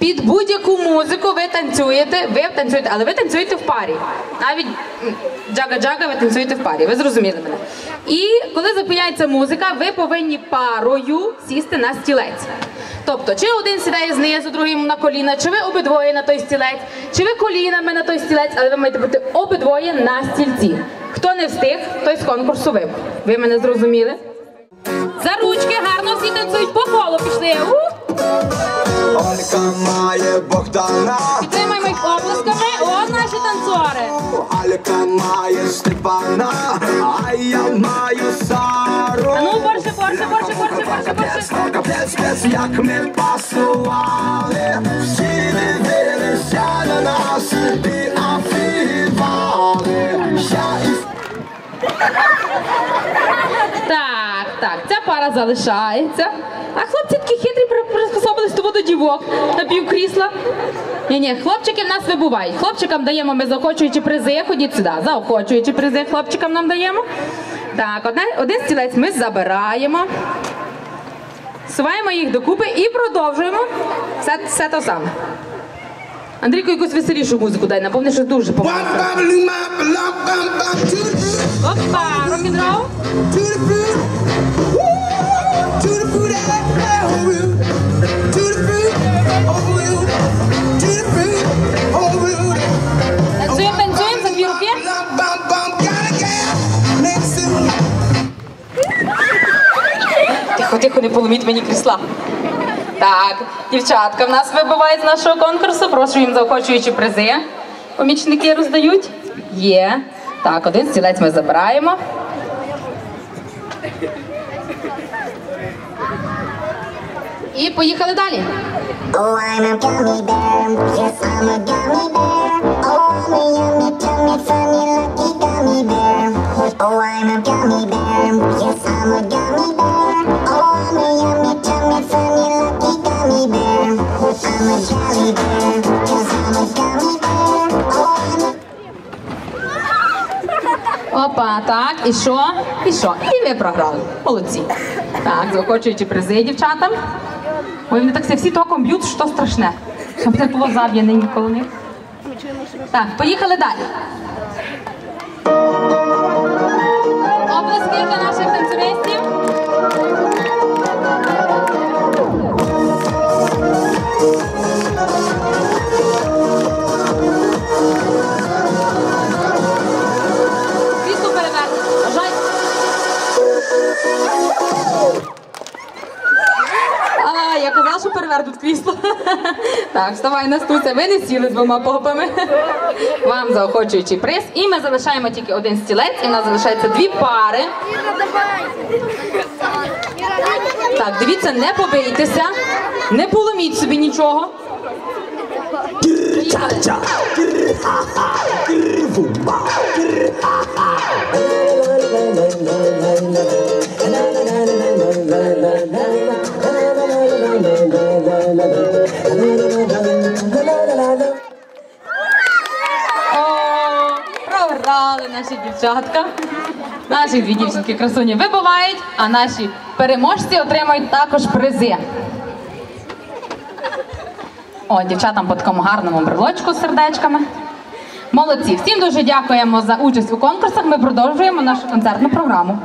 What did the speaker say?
Під будь-яку музику ви танцюєте, ви танцюєте, але ви танцюєте в парі. Навіть джага-джага ви танцюєте в парі. Ви зрозуміли мене. І коли зупиняється музика, ви повинні парою сісти на стілець. Тобто, чи один сідає знизу, другий на коліна, чи ви обидвоє на той стілець, чи ви колінами на той стілець, але ви маєте бути обидвоє на стільці. Хто не встиг, той з конкурсу вибув. Ви мене зрозуміли? За ручки гарно всі танцюють по колу пішли. У! Олька має Богдана, Підтримаємо їх оплесками. О, наші танцори. Алька має Степана, а я маю Сару. А ну, борше, борше, борше, борше, борше, борше. Капець, капець, як ми пасували, всі дивилися на нас і афігівали. Я і Так, так, ця пара залишається. А хлопці такі хитрі дівок на півкрісла. Ні, ні, хлопчики в нас вибувають. Хлопчикам даємо ми заохочуючі призи. Ходіть сюди. Заохочуючі призи хлопчикам нам даємо. Так, одне, один стілець ми забираємо. Суваємо їх докупи і продовжуємо все, все то саме. Андрійко, якусь веселішу музику дай, напевне, що дуже погано. Опа, рок-н-рол. Не поломіть мені крісла. Так, дівчатка в нас вибивають з нашого конкурсу. Прошу їм заохочуючі призи. Помічники роздають. Є. Так, один стілець ми забираємо. І поїхали далі. Oh, I'm a gummy bear. Yes, I'm a gummy bear. Oh, I'm a Опа, так, і що? І що? І ви програли. Молодці. Так, заохочуючи призи дівчатам. Ой, вони так все всі током б'ють, що страшне. Щоб це було заб'яне ніколи. Так, поїхали далі. Я перевернуть крісло. Так, вставай Настуся, ви не сіли двома попами. Вам заохочуючий приз. І ми залишаємо тільки один стілець, і в нас залишається дві пари. Так, дивіться, не побийтеся, не поломіть собі нічого. Поїхали. О, програли наші дівчатка. Наші дві дівчинки красуні вибувають, а наші переможці отримають також призи. О, дівчатам по такому гарному брелочку з сердечками. Молодці. Всім дуже дякуємо за участь у конкурсах. Ми продовжуємо нашу концертну програму.